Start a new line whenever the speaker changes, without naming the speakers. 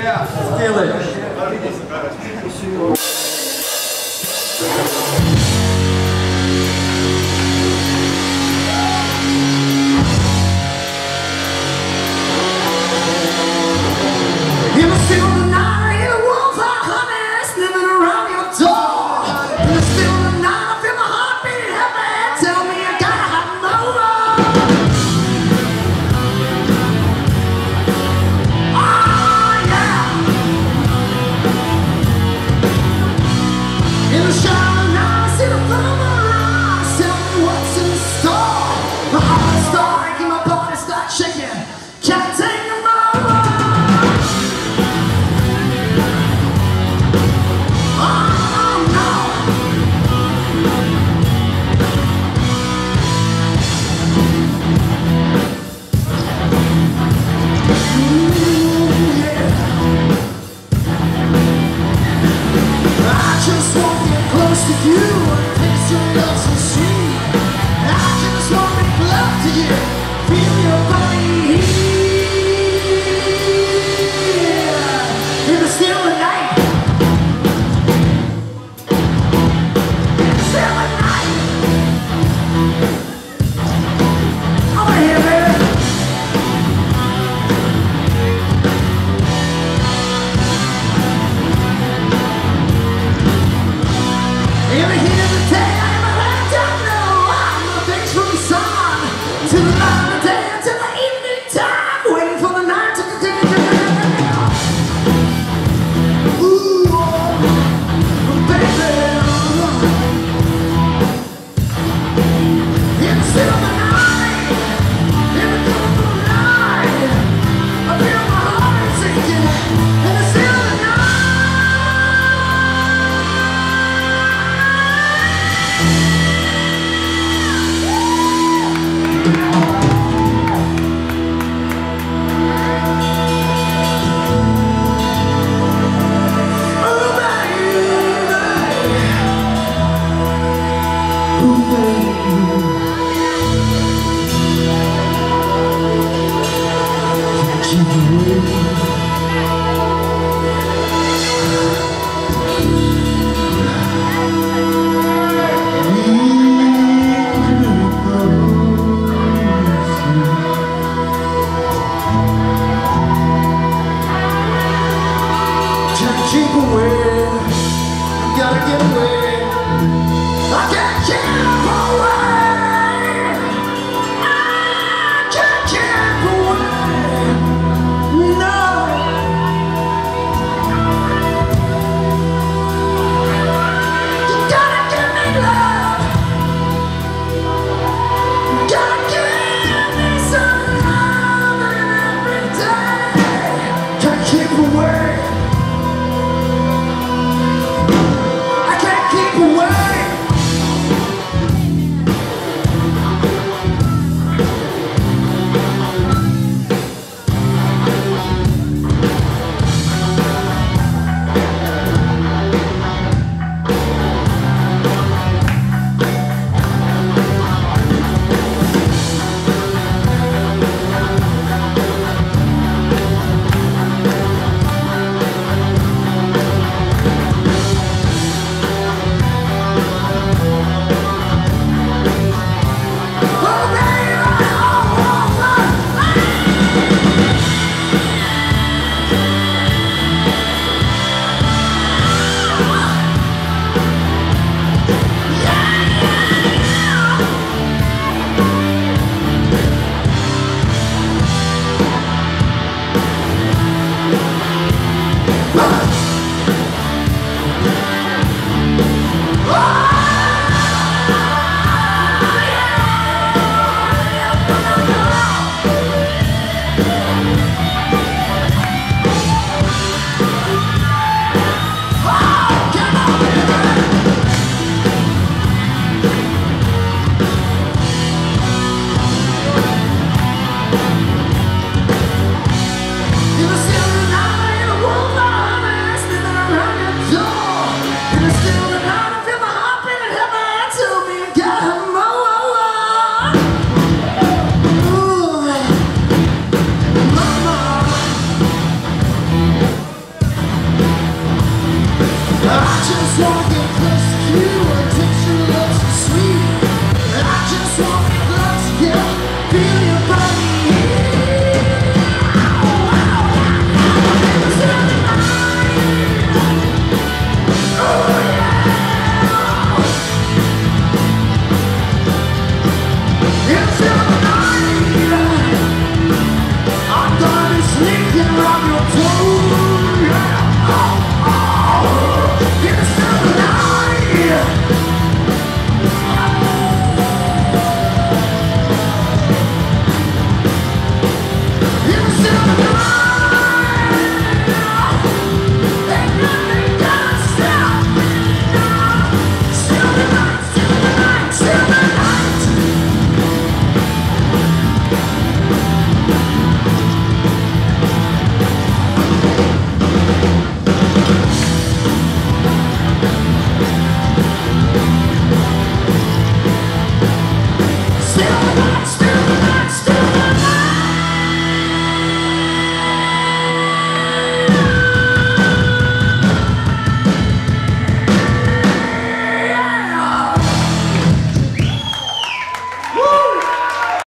Yeah, feel it.
Gotta get away. I can't.